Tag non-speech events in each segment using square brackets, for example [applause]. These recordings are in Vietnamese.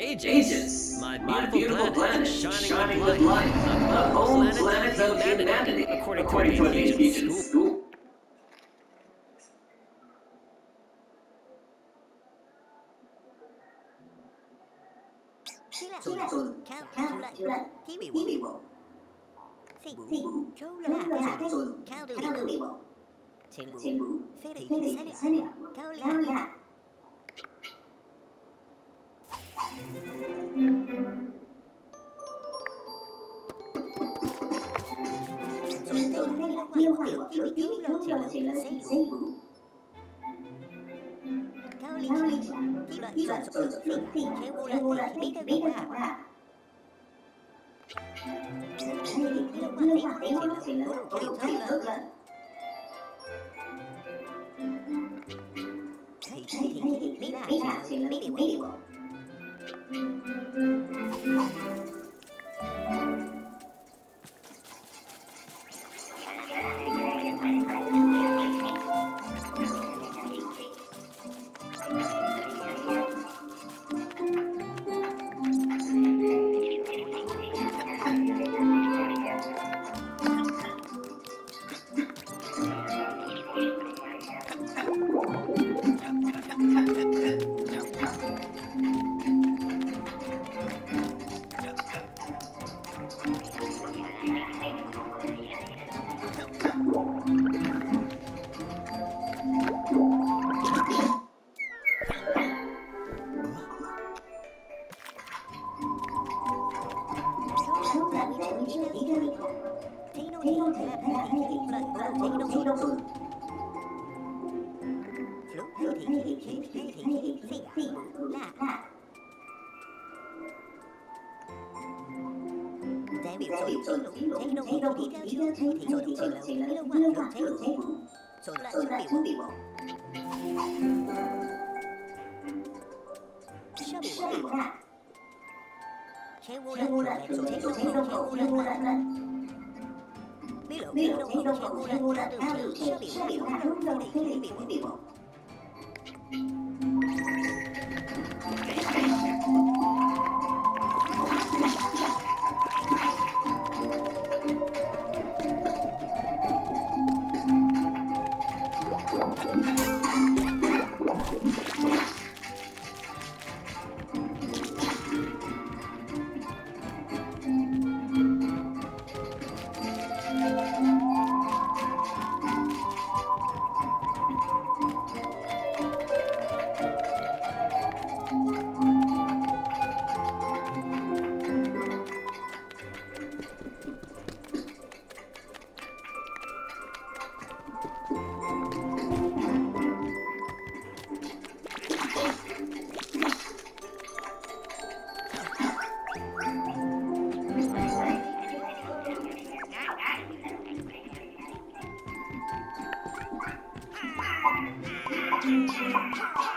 Aegis, my beautiful, beautiful planet, planet, shining, shining with light, the home planet, planet of humanity, according, according to, the an Aegis school. school. Điều đoạn có rồi thị rồi thì theo là là thị thế bí bí đơn đơn là là đây đây thì thì nhiều điều ngoại khoản tiểu tiểu chỉ chỉ là là bù tiểu theo ký thơ cứu là là thầy bù theo bù là là rồi thấy thấy đâu nó thấy theo đâu bù theo bù là là bí lộ biết thấy đâu thấy nó đâu theo bù là theo bù cao là được cao thì được số thì biểu số là biểu là đúng đúng đâu đâu thế thế thì thì biểu biểu sai Ha [laughs] ha!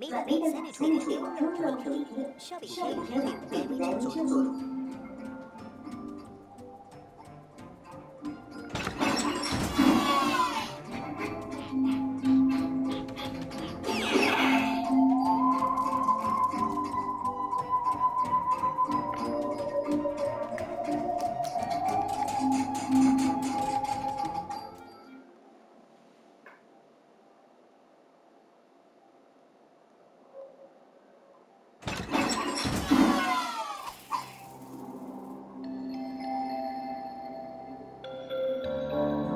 在哪个区域？东区。下午两点，北门东座。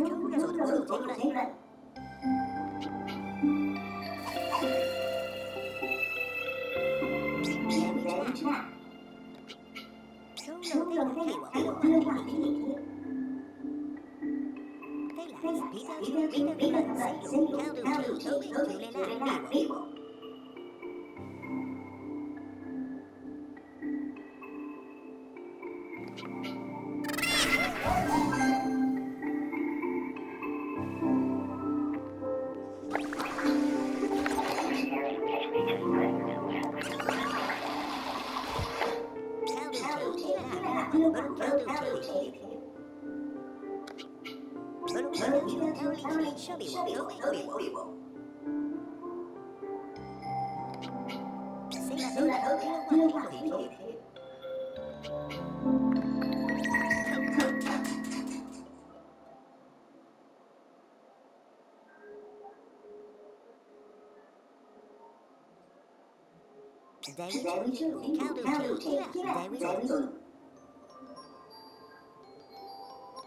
rụt rụt thế vậy thế vậy xuống đường cái cái độ chưa phải cái gì cái là cái là cái cái cái cái cái cái cái cái cái cái 设备网络，xây đặt hơn kêu quan hệ thiết Giải quyết sự cao đường chiều chiếc là giải quyết sự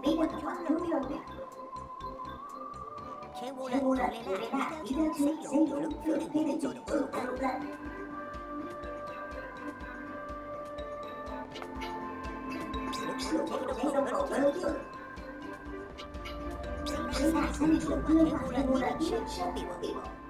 비밀번호 종료입니다. 케몰라 조레나 미나 세이로 루페르 우가 Thank you.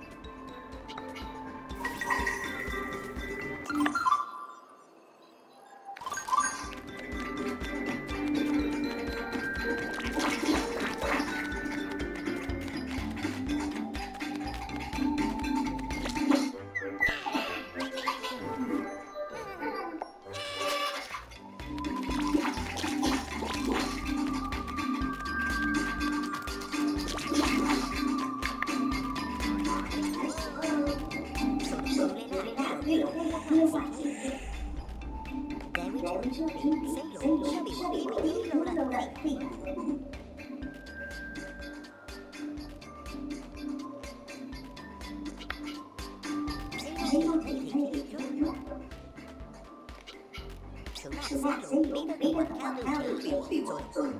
它是下含有肥料还要有这个作用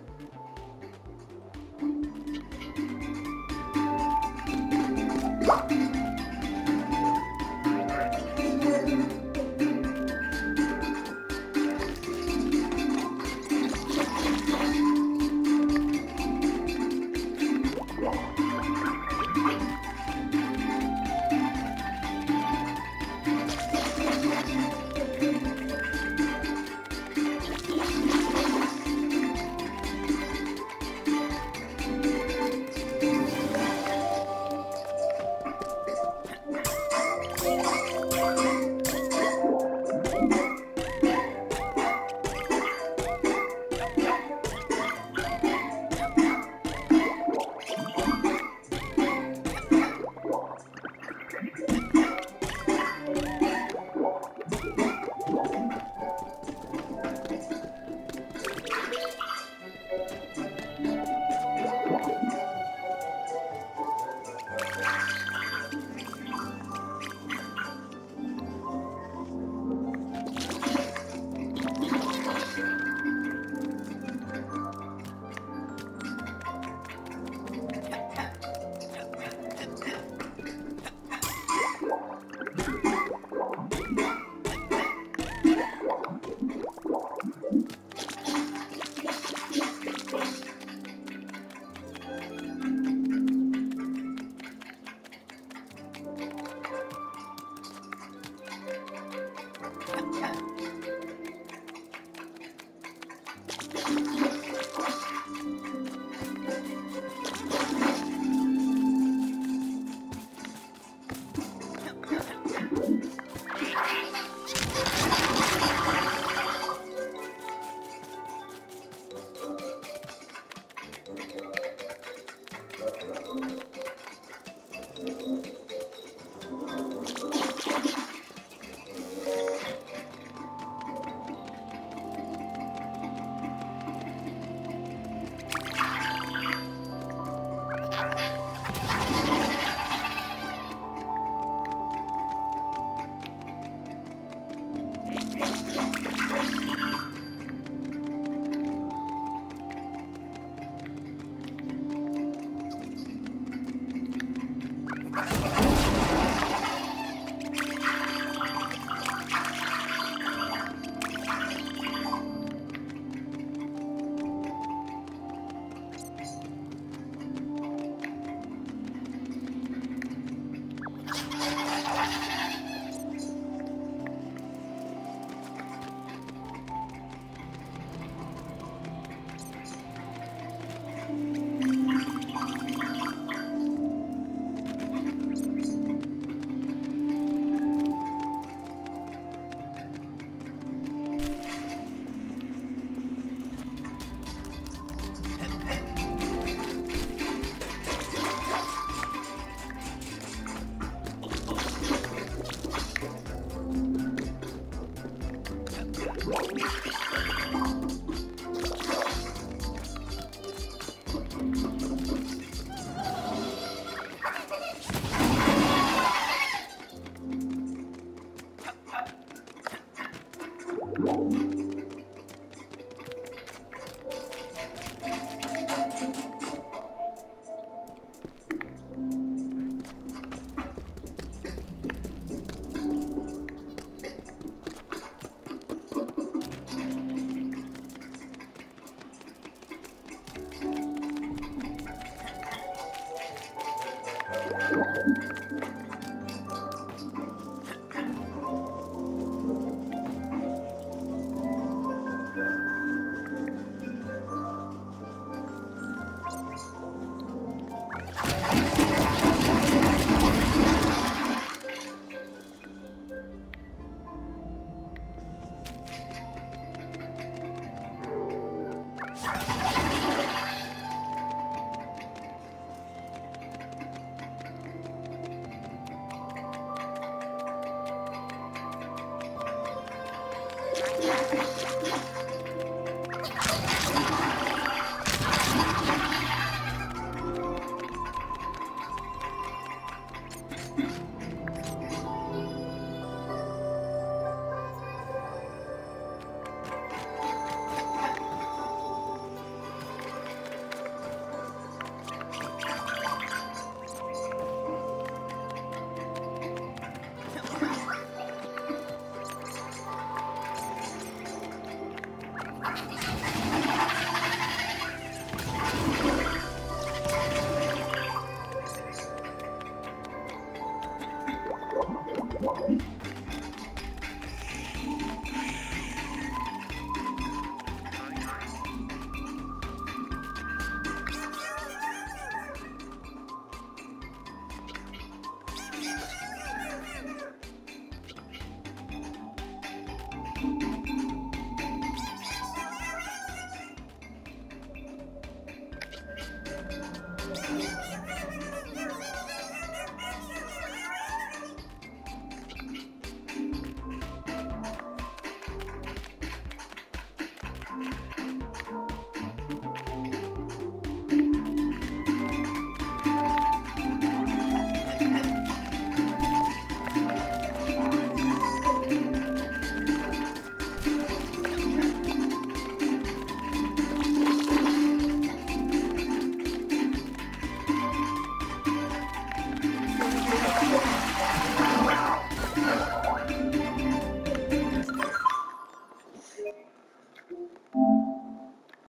coming.